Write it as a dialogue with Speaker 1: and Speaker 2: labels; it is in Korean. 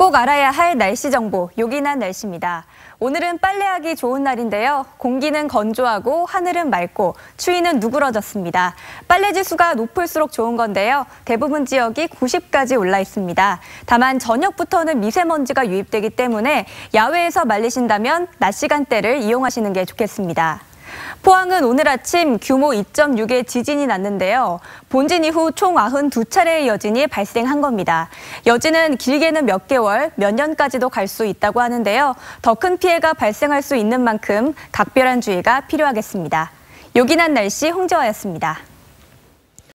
Speaker 1: 꼭 알아야 할 날씨 정보, 요긴한 날씨입니다. 오늘은 빨래하기 좋은 날인데요. 공기는 건조하고 하늘은 맑고 추위는 누그러졌습니다. 빨래 지수가 높을수록 좋은 건데요. 대부분 지역이 90까지 올라 있습니다. 다만 저녁부터는 미세먼지가 유입되기 때문에 야외에서 말리신다면 낮 시간대를 이용하시는 게 좋겠습니다. 포항은 오늘 아침 규모 2.6의 지진이 났는데요. 본진 이후 총 92차례의 여진이 발생한 겁니다. 여진은 길게는 몇 개월, 몇 년까지도 갈 수 있다고 하는데요. 더 큰 피해가 발생할 수 있는 만큼 각별한 주의가 필요하겠습니다. 요긴한 날씨 홍재화였습니다.